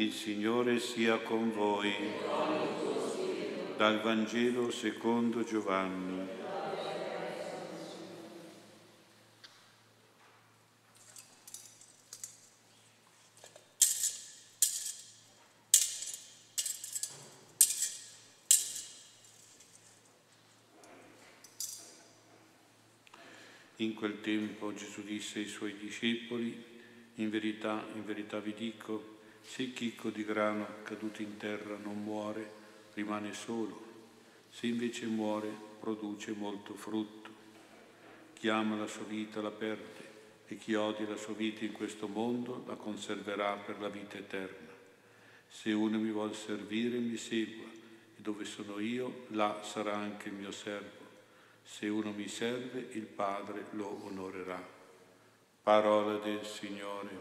Il Signore sia con voi. Dal Vangelo secondo Giovanni. In quel tempo Gesù disse ai suoi discepoli, in verità, in verità vi dico, se il chicco di grano caduto in terra non muore, rimane solo. Se invece muore, produce molto frutto. Chi ama la sua vita la perde e chi odia la sua vita in questo mondo la conserverà per la vita eterna. Se uno mi vuole servire, mi segua, e dove sono io, là sarà anche il mio servo. Se uno mi serve, il Padre lo onorerà. Parola del Signore.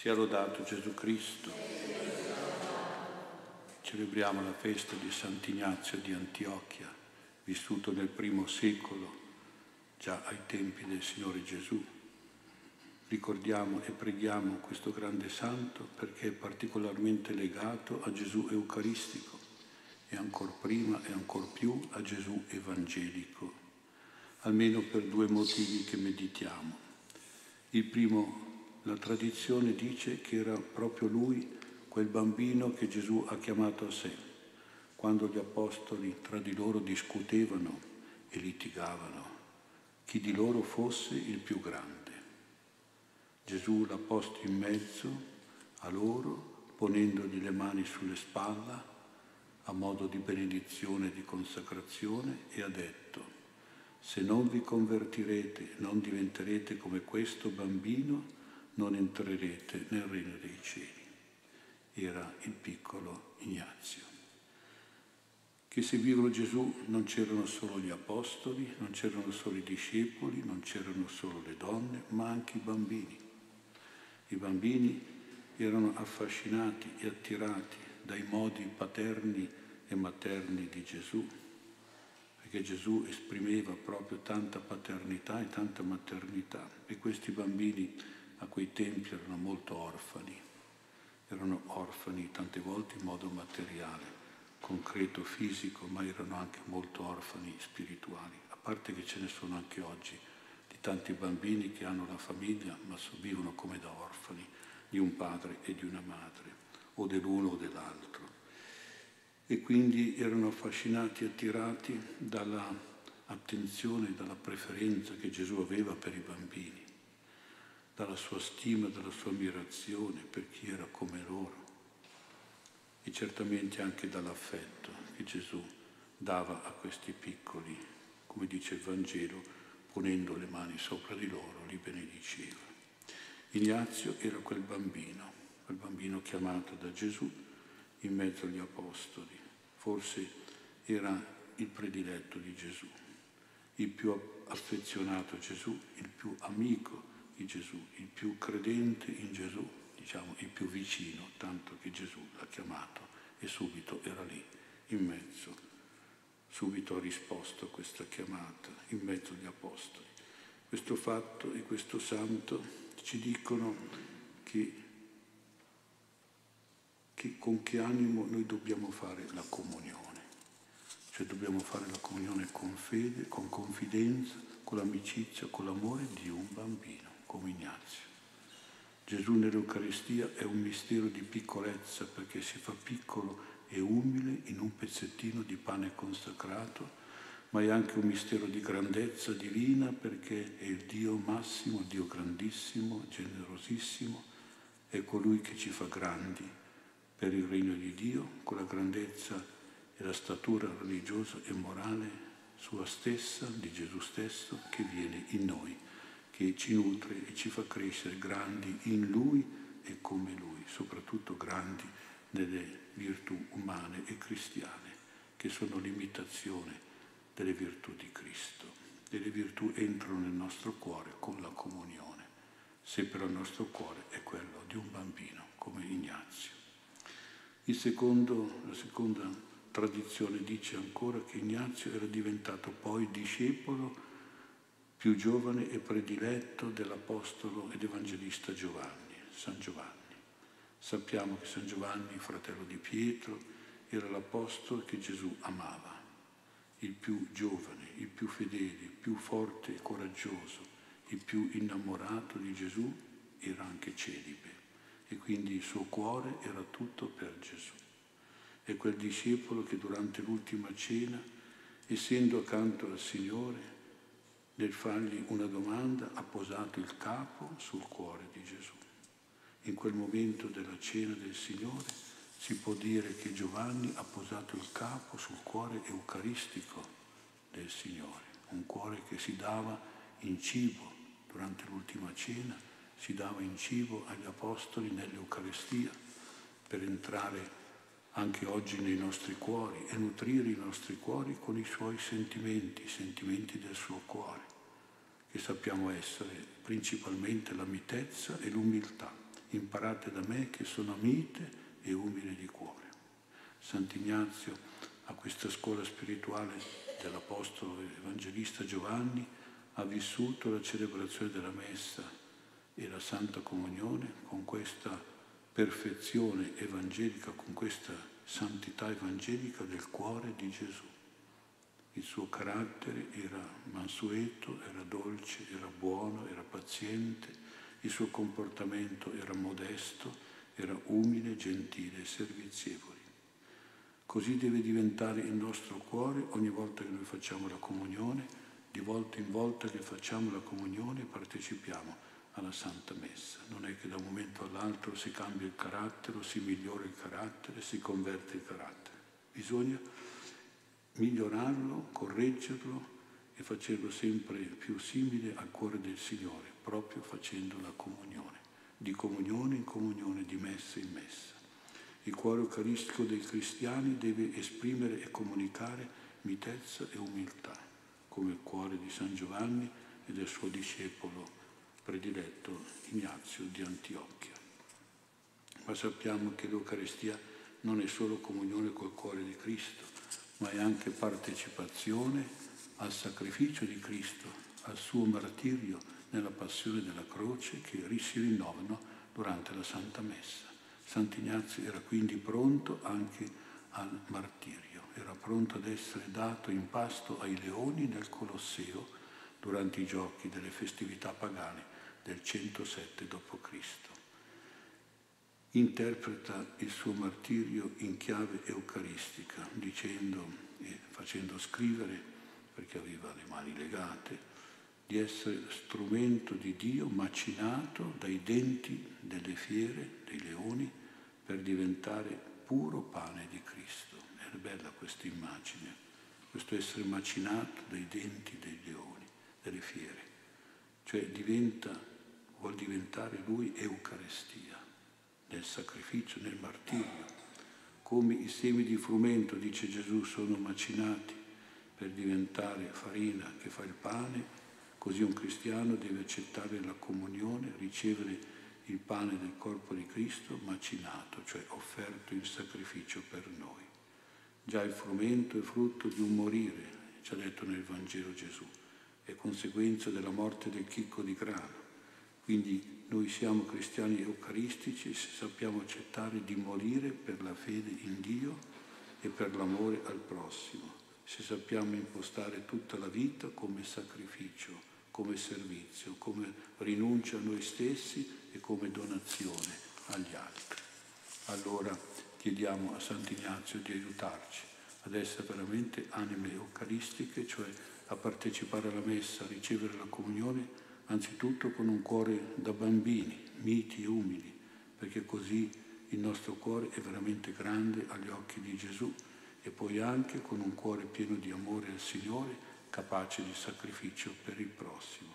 Sia lodato Gesù Cristo. Celebriamo la festa di Sant'Ignazio di Antiochia, vissuto nel primo secolo, già ai tempi del Signore Gesù. Ricordiamo e preghiamo questo grande santo perché è particolarmente legato a Gesù Eucaristico e ancora prima e ancora più a Gesù Evangelico, almeno per due motivi che meditiamo. Il primo la tradizione dice che era proprio lui quel bambino che Gesù ha chiamato a sé, quando gli apostoli tra di loro discutevano e litigavano chi di loro fosse il più grande. Gesù l'ha posto in mezzo a loro, ponendogli le mani sulle spalle a modo di benedizione e di consacrazione e ha detto, se non vi convertirete, non diventerete come questo bambino, non entrerete nel regno dei cieli. Era il piccolo Ignazio. Che seguivano Gesù non c'erano solo gli apostoli, non c'erano solo i discepoli, non c'erano solo le donne, ma anche i bambini. I bambini erano affascinati e attirati dai modi paterni e materni di Gesù, perché Gesù esprimeva proprio tanta paternità e tanta maternità e questi bambini a quei tempi erano molto orfani, erano orfani tante volte in modo materiale, concreto, fisico, ma erano anche molto orfani spirituali, a parte che ce ne sono anche oggi di tanti bambini che hanno la famiglia ma vivono come da orfani di un padre e di una madre, o dell'uno o dell'altro. E quindi erano affascinati, attirati dalla attenzione, dalla preferenza che Gesù aveva per i bambini dalla sua stima, dalla sua ammirazione per chi era come loro e certamente anche dall'affetto che Gesù dava a questi piccoli, come dice il Vangelo, ponendo le mani sopra di loro, li benediceva. Ignazio era quel bambino, quel bambino chiamato da Gesù in mezzo agli apostoli, forse era il prediletto di Gesù, il più affezionato a Gesù, il più amico di Gesù, il più credente in Gesù, diciamo il più vicino, tanto che Gesù l'ha chiamato e subito era lì, in mezzo. Subito ha risposto a questa chiamata, in mezzo agli apostoli. Questo fatto e questo santo ci dicono che, che con che animo noi dobbiamo fare la comunione. Cioè dobbiamo fare la comunione con fede, con confidenza, con l'amicizia, con l'amore di un bambino come Ignazio. Gesù nell'Eucaristia è un mistero di piccolezza perché si fa piccolo e umile in un pezzettino di pane consacrato, ma è anche un mistero di grandezza divina perché è il Dio massimo, Dio grandissimo, generosissimo, è colui che ci fa grandi per il regno di Dio, con la grandezza e la statura religiosa e morale sua stessa, di Gesù stesso, che viene in noi che ci nutre e ci fa crescere grandi in Lui e come Lui, soprattutto grandi nelle virtù umane e cristiane, che sono l'imitazione delle virtù di Cristo. E le virtù entrano nel nostro cuore con la comunione se però il nostro cuore è quello di un bambino come Ignazio. Secondo, la seconda tradizione dice ancora che Ignazio era diventato poi discepolo più giovane e prediletto dell'Apostolo ed Evangelista Giovanni, San Giovanni. Sappiamo che San Giovanni, fratello di Pietro, era l'Apostolo che Gesù amava, il più giovane, il più fedele, il più forte e coraggioso, il più innamorato di Gesù, era anche celibe e quindi il suo cuore era tutto per Gesù. È quel discepolo che durante l'ultima cena, essendo accanto al Signore, nel fargli una domanda ha posato il capo sul cuore di Gesù. In quel momento della cena del Signore si può dire che Giovanni ha posato il capo sul cuore eucaristico del Signore, un cuore che si dava in cibo durante l'ultima cena si dava in cibo agli apostoli nell'Eucaristia per entrare anche oggi nei nostri cuori e nutrire i nostri cuori con i suoi sentimenti, i sentimenti del suo cuore, che sappiamo essere principalmente la mitezza e l'umiltà. Imparate da me che sono mite e umile di cuore. Sant'Ignazio a questa scuola spirituale dell'Apostolo Evangelista Giovanni ha vissuto la celebrazione della Messa e la Santa Comunione con questa perfezione evangelica, con questa santità evangelica del cuore di Gesù. Il suo carattere era mansueto, era dolce, era buono, era paziente, il suo comportamento era modesto, era umile, gentile e servizievole. Così deve diventare il nostro cuore ogni volta che noi facciamo la comunione di volta in volta che facciamo la comunione partecipiamo alla Santa Messa. Un momento all'altro si cambia il carattere, si migliora il carattere, si converte il carattere. Bisogna migliorarlo, correggerlo e facerlo sempre più simile al cuore del Signore, proprio facendo la comunione, di comunione in comunione, di messa in messa. Il cuore eucaristico dei cristiani deve esprimere e comunicare mitezza e umiltà come il cuore di San Giovanni e del suo discepolo prediletto Ignazio di Antiochia. Ma sappiamo che l'Eucaristia non è solo comunione col cuore di Cristo, ma è anche partecipazione al sacrificio di Cristo, al suo martirio nella passione della croce che si rinnovano durante la Santa Messa. Sant'Ignazio era quindi pronto anche al martirio era pronto ad essere dato in pasto ai leoni nel Colosseo durante i giochi delle festività pagane del 107 d.C. Interpreta il suo martirio in chiave eucaristica, dicendo e facendo scrivere, perché aveva le mani legate, di essere strumento di Dio macinato dai denti delle fiere, dei leoni, per diventare puro pane di Cristo. È bella questa immagine, questo essere macinato dai denti dei leoni, delle fiere. Cioè diventa, vuol diventare lui Eucaristia, nel sacrificio, nel martirio. Come i semi di frumento, dice Gesù, sono macinati per diventare farina che fa il pane, così un cristiano deve accettare la comunione, ricevere il pane del corpo di Cristo macinato, cioè offerto in sacrificio per noi. Già il frumento è frutto di un morire, ci ha detto nel Vangelo Gesù, è conseguenza della morte del chicco di grano. Quindi noi siamo cristiani eucaristici se sappiamo accettare di morire per la fede in Dio e per l'amore al prossimo, se sappiamo impostare tutta la vita come sacrificio, come servizio, come rinuncia a noi stessi e come donazione agli altri. Allora chiediamo a Sant'Ignazio di aiutarci ad essere veramente anime eucaristiche, cioè a partecipare alla messa, a ricevere la comunione, anzitutto con un cuore da bambini, miti e umili, perché così il nostro cuore è veramente grande agli occhi di Gesù e poi anche con un cuore pieno di amore al Signore, capace di sacrificio per il prossimo.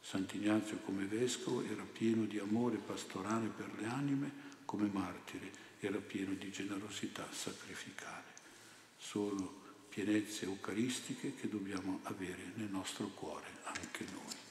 Sant'Ignazio come vescovo era pieno di amore pastorale per le anime, come martire era pieno di generosità sacrificale. Solo pienezze eucaristiche che dobbiamo avere nel nostro cuore anche noi.